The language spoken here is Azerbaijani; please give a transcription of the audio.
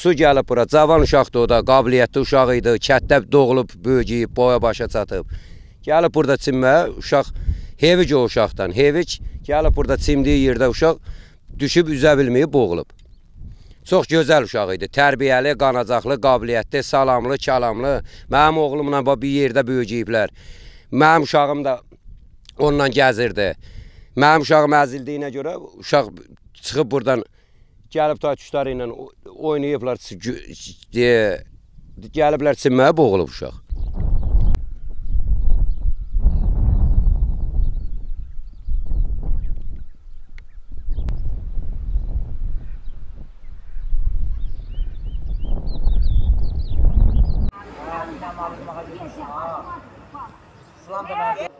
Su gəlib bura. Cavan uşaqdır o da, qabiliyyətli uşaq idi. Kətdə doğulub, böyüyüb, boya başa çatıb. Gəlib burada çimməyə, uşaq hevic o uşaqdan. Hevic gəlib burada çimdiyi yerdə uşaq düşüb üzə bilməyib, boğulub. Çox gözəl uşaq idi. Tərbiyəli, qanacaqlı, qabiliyyətli, salamlı, kəlamlı. Mənim oğlumla bir yerdə böyüyüblər. Mənim uşağım da onunla gəzirdi. Mənim uşağım əzildiyinə görə uşaq çıxıb buradan gəlib taytuşları ilə oynayıblar, deyə gəliblər çimməyə boğulub uşaq. Slam da mənim.